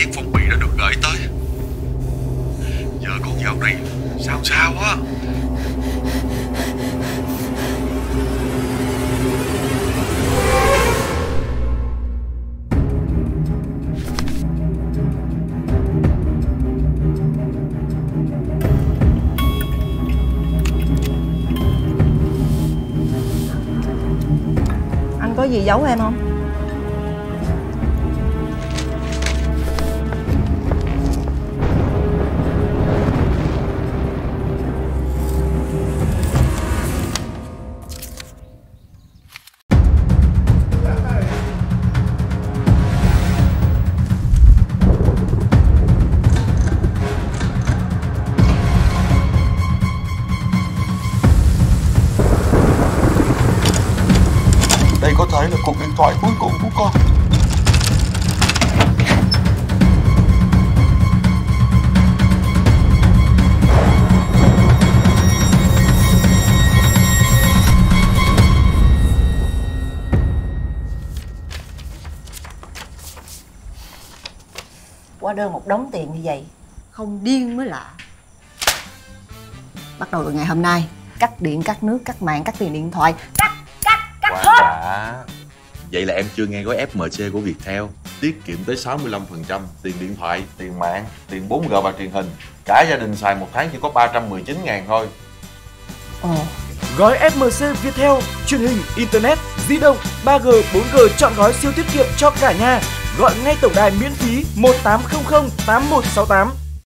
chiếc phong bì đã được gửi tới Giờ con vào này Sao sao á Anh có gì giấu em không? Đây có thể là cuộc điện thoại cuối cùng của con. Qua đơn một đống tiền như vậy Không điên mới lạ. Bắt đầu từ ngày hôm nay Cắt điện, cắt nước, cắt mạng, cắt tiền điện thoại Cắt, cắt, cắt hết đã Vậy là em chưa nghe gói FMC của Viettel Tiết kiệm tới 65% Tiền điện thoại, tiền mạng, tiền 4G và truyền hình Cả gia đình xài một tháng chỉ có 319 ngàn thôi Ờ Gói FMC Viettel, truyền hình, internet, di động, 3G, 4G chọn gói siêu tiết kiệm cho cả nhà. Gọi ngay tổng đài miễn phí 1800 8168.